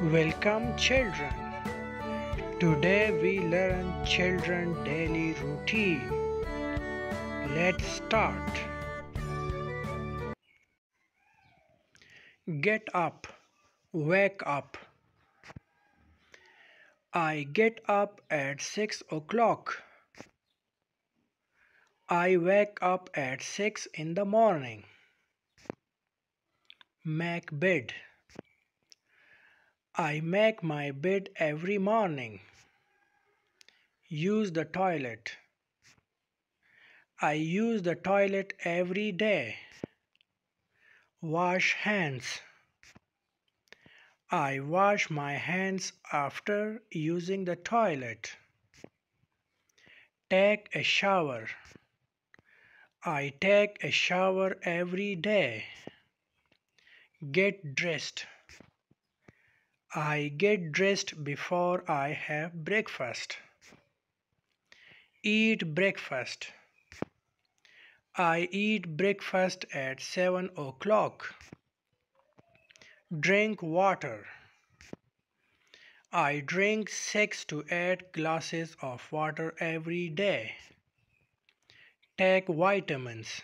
Welcome children. Today we learn children daily routine. Let's start. Get up. Wake up. I get up at 6 o'clock. I wake up at 6 in the morning. Make bed. I make my bed every morning. Use the toilet. I use the toilet every day. Wash hands. I wash my hands after using the toilet. Take a shower. I take a shower every day. Get dressed. I get dressed before I have breakfast. Eat breakfast. I eat breakfast at 7 o'clock. Drink water. I drink 6 to 8 glasses of water every day. Take vitamins.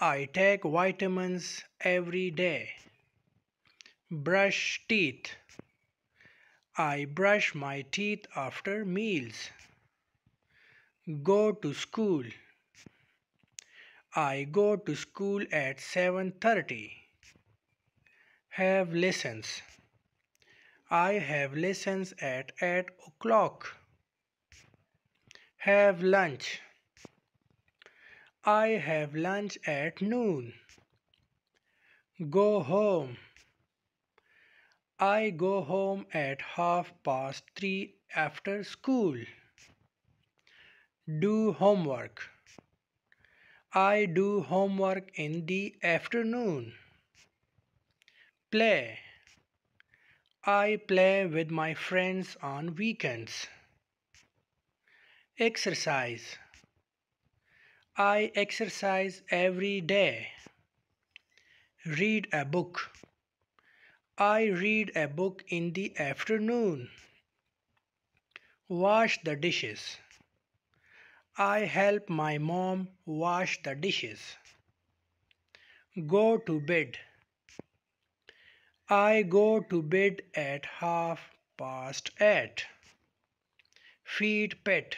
I take vitamins every day. Brush teeth. I brush my teeth after meals. Go to school. I go to school at 7:30. Have lessons. I have lessons at 8 o'clock. Have lunch. I have lunch at noon. Go home. I go home at half past three after school. Do homework. I do homework in the afternoon. Play. I play with my friends on weekends. Exercise. I exercise every day. Read a book. I read a book in the afternoon. Wash the dishes. I help my mom wash the dishes. Go to bed. I go to bed at half past eight. Feed pet.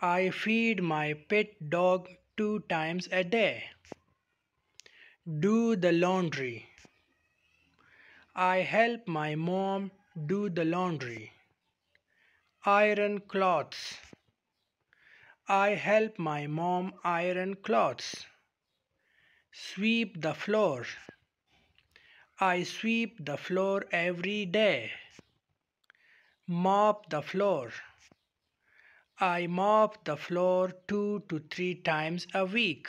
I feed my pet dog two times a day. Do the laundry. I help my mom do the laundry. Iron clothes. I help my mom iron clothes. Sweep the floor. I sweep the floor every day. Mop the floor. I mop the floor two to three times a week.